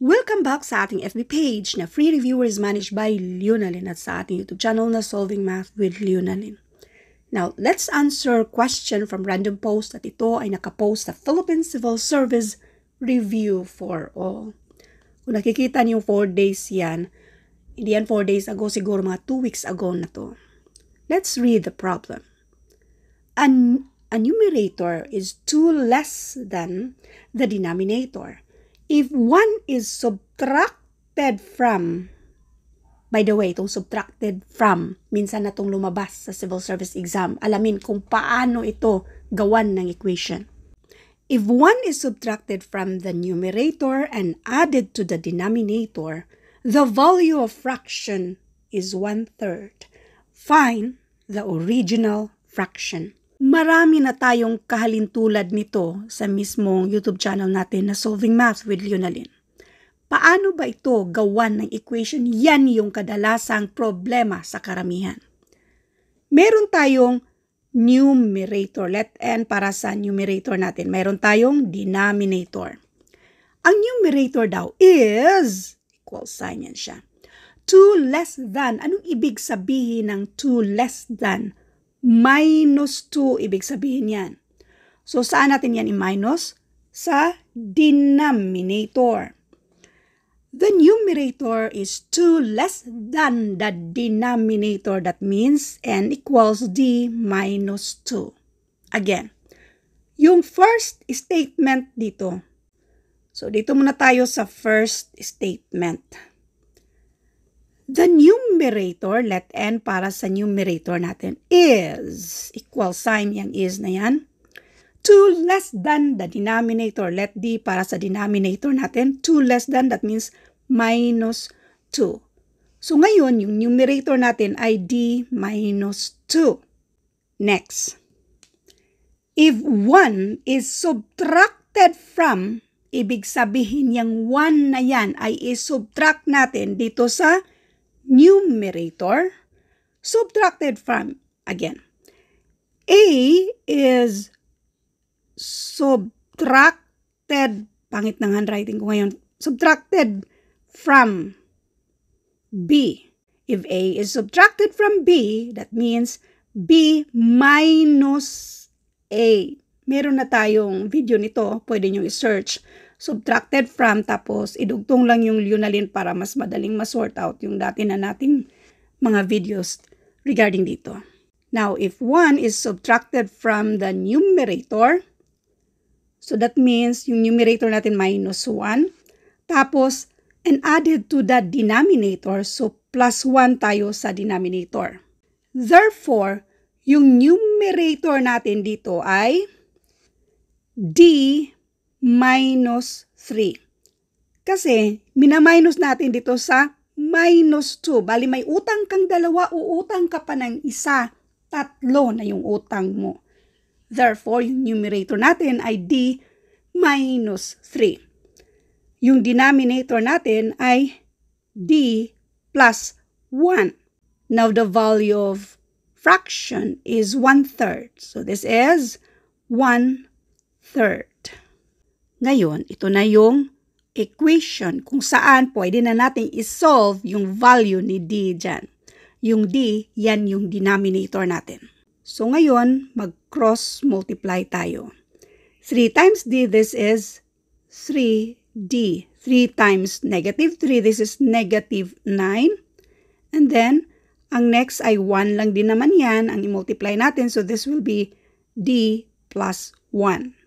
Welcome back sa ating FB page na free reviewer is managed by Leonalyn at sa ating YouTube channel na Solving Math with Leonalyn. Now, let's answer question from random post at ito ay nakapost sa Philippine Civil Service Review for All. Kung nakikita niyo 4 days yan, hindi yan 4 days ago, siguro mga 2 weeks ago na to. Let's read the problem. An a numerator is 2 less than the denominator. If 1 is subtracted from, by the way, itong subtracted from, minsan na itong lumabas sa civil service exam, alamin kung paano ito gawan ng equation. If 1 is subtracted from the numerator and added to the denominator, the value of fraction is one-third. Find the original fraction. Marami na tayong kahalintulad nito sa mismong YouTube channel natin na Solving Math with Leonalyn. Paano ba ito gawan ng equation? Yan yung kadalasang problema sa karamihan. Meron tayong numerator. Let n para sa numerator natin. Meron tayong denominator. Ang numerator daw is, equal sign yan siya. 2 less than. Anong ibig sabihin ng 2 less than? Minus 2, ibig sabihin yan. So, saan natin yan i-minus? Sa denominator. The numerator is 2 less than the denominator. That means n equals d minus 2. Again, yung first statement dito. So, dito muna tayo sa first statement. The numerator, let n para sa numerator natin, is, equal sign yung is na yan. 2 less than the denominator, let d para sa denominator natin. 2 less than, that means minus 2. So ngayon, yung numerator natin ay d minus 2. Next. If 1 is subtracted from, ibig sabihin yung 1 na yan ay isubtract natin dito sa numerator subtracted from, again, A is subtracted, pangit ng handwriting ko ngayon, subtracted from B. If A is subtracted from B, that means B minus A. Meron na tayong video nito, pwede nyo i-search subtracted from, tapos idugtong lang yung lunalin para mas madaling ma-sort out yung dati na nating mga videos regarding dito. Now, if 1 is subtracted from the numerator, so that means yung numerator natin minus 1, tapos, and added to the denominator, so plus 1 tayo sa denominator. Therefore, yung numerator natin dito ay d minus 3. Kasi, minaminus natin dito sa minus 2. Bali, may utang kang dalawa, uutang ka pa ng isa. Tatlo na yung utang mo. Therefore, yung numerator natin ay d minus 3. Yung denominator natin ay d plus 1. Now, the value of fraction is 1 third. So, this is 1 third. Ngayon, ito na yung equation kung saan pwede na natin isolve yung value ni D dyan. Yung D, yan yung denominator natin. So ngayon, mag-cross multiply tayo. 3 times D, this is 3D. 3 times negative 3, this is negative 9. And then, ang next ay 1 lang din naman yan, ang i-multiply natin. So this will be D plus 1.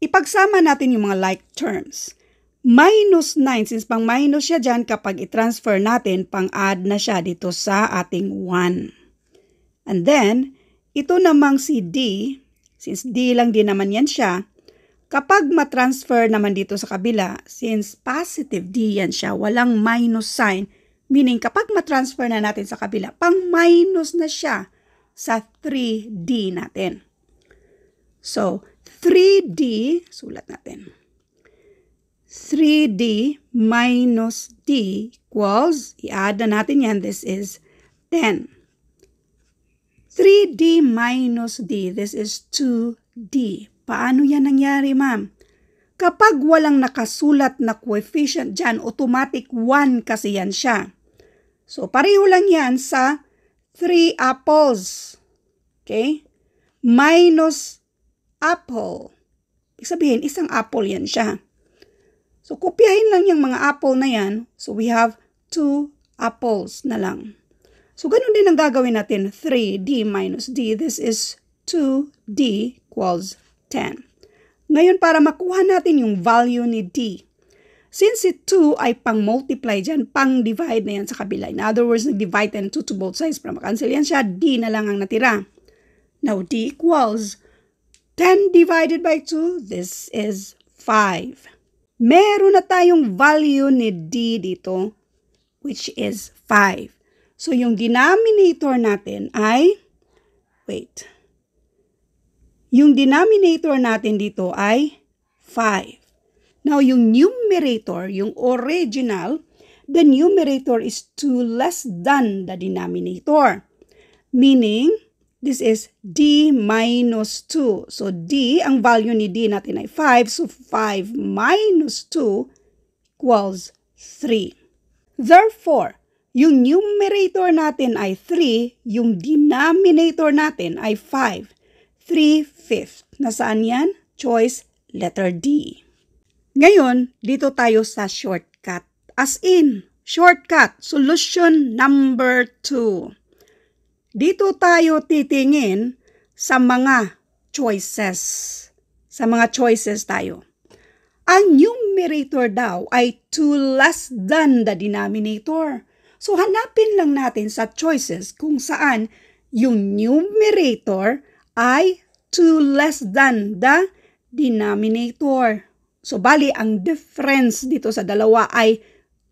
Ipagsama natin yung mga like terms. Minus 9, since pang minus siya dyan, kapag i-transfer natin, pang-add na siya dito sa ating 1. And then, ito namang si D, since D lang din naman yan siya, kapag ma-transfer naman dito sa kabila, since positive D yan siya, walang minus sign, meaning kapag ma-transfer na natin sa kabila, pang-minus na siya sa 3D natin. So, 3D, sulat natin. 3D minus D equals, i-add na natin yan, this is 10. 3D minus D, this is 2D. Paano yan nangyari, ma'am? Kapag walang nakasulat na coefficient dyan, automatic 1 kasi yan siya. So, pareho lang yan sa 3 apples. Okay? Minus apple. Ibig sabihin, isang apple yan siya. So, kopyahin lang yung mga apple na yan. So, we have 2 apples na lang. So, ganun din ang gagawin natin. 3d minus d. This is 2d equals 10. Ngayon, para makuha natin yung value ni d, since si 2 ay pang-multiply dyan, pang-divide na yan sa kabila. In other words, nag-divide and 2 to both sides. Para makancel yan siya, d na lang ang natira. Now, d equals 10 divided by 2, this is 5. Meron na tayong value ni d dito, which is 5. So, yung denominator natin ay, wait, yung denominator natin dito ay 5. Now, yung numerator, yung original, the numerator is 2 less than the denominator. Meaning, this is d minus 2. So, d, ang value ni d natin ay 5. So, 5 minus 2 equals 3. Therefore, yung numerator natin ay 3, yung denominator natin ay 5. 3 fifth. Nasaan yan? Choice letter D. Ngayon, dito tayo sa shortcut. As in, shortcut, solution number 2. Dito tayo titingin sa mga choices. Sa mga choices tayo. Ang numerator daw ay 2 less than the denominator. So, hanapin lang natin sa choices kung saan yung numerator ay 2 less than the denominator. So, bali, ang difference dito sa dalawa ay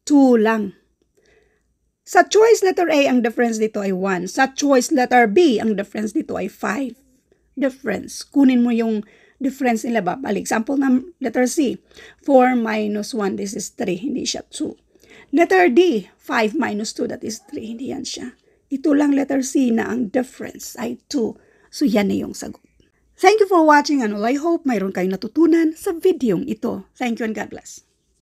2 lang. Sa choice letter A, ang difference dito ay 1. Sa choice letter B, ang difference dito ay 5. Difference. Kunin mo yung difference nila ba? Bali, example ng letter C. 4 minus 1, this is 3. Hindi siya 2. Letter D, 5 minus 2, that is 3. Hindi yan siya. Ito lang letter C na ang difference ay 2. So, yan na yung sagot. Thank you for watching and I hope mayroon kayong natutunan sa videong ito. Thank you and God bless.